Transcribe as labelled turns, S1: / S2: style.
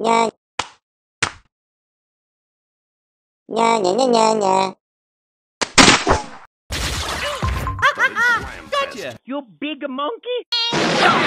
S1: nya nya nya nya nya nya.
S2: Gotcha!
S3: You big monkey!